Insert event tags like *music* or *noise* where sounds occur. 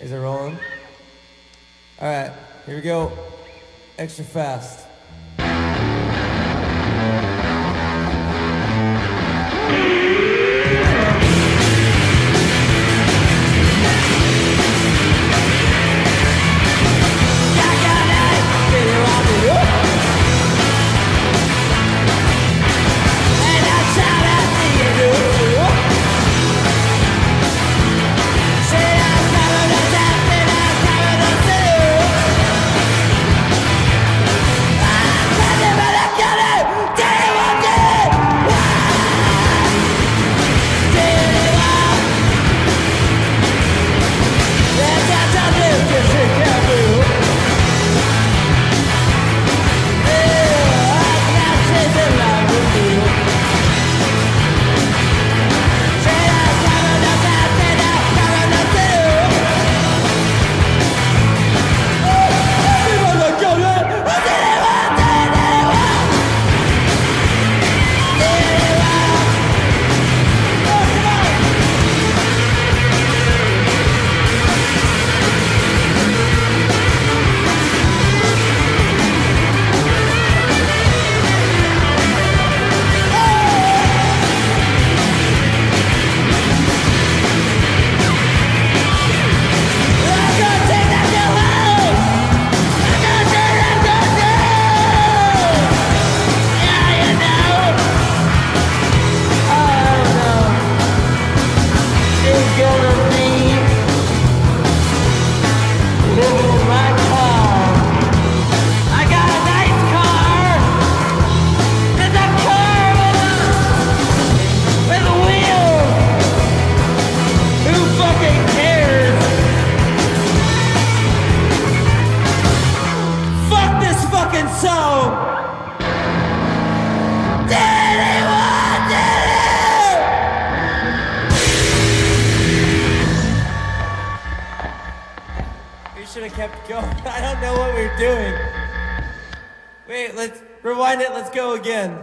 Is it rolling? All right, here we go. Extra fast. Kept going. *laughs* I don't know what we we're doing. Wait, let's rewind it. Let's go again.